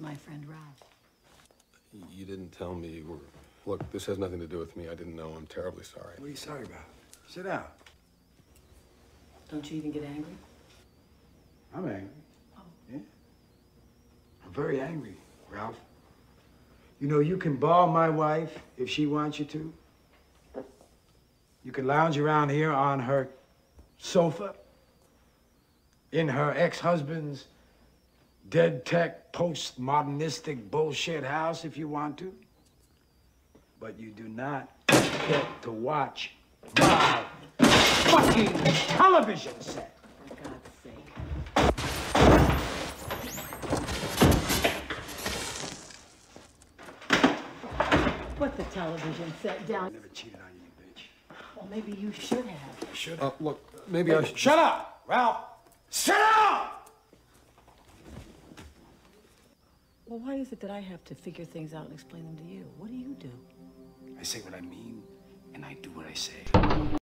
my friend Ralph. You didn't tell me you were. Look, this has nothing to do with me. I didn't know. I'm terribly sorry. What are you sorry about? Sit down. Don't you even get angry? I'm angry. Oh. Yeah. I'm very angry, Ralph. You know, you can ball my wife if she wants you to. You can lounge around here on her sofa in her ex-husband's dead tech postmodernistic bullshit house if you want to. But you do not get to watch my fucking television set. For God's sake. Put the television set down. I never cheated on you, you bitch. Well, maybe you should have. Should Uh, look, maybe I should. Shut up, Ralph! Shut down! Well, why is it that I have to figure things out and explain them to you? What do you do? I say what I mean, and I do what I say.